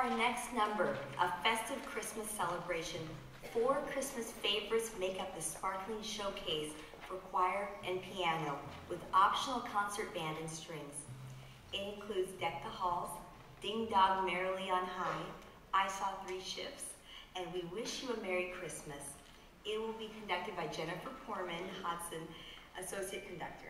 our next number, a festive Christmas celebration. Four Christmas favorites make up the sparkling showcase for choir and piano with optional concert band and strings. It includes Deck the Halls, Ding Dong Merrily on High, I Saw Three Ships, and We Wish You a Merry Christmas. It will be conducted by Jennifer Poorman, Hodgson, Associate Conductor.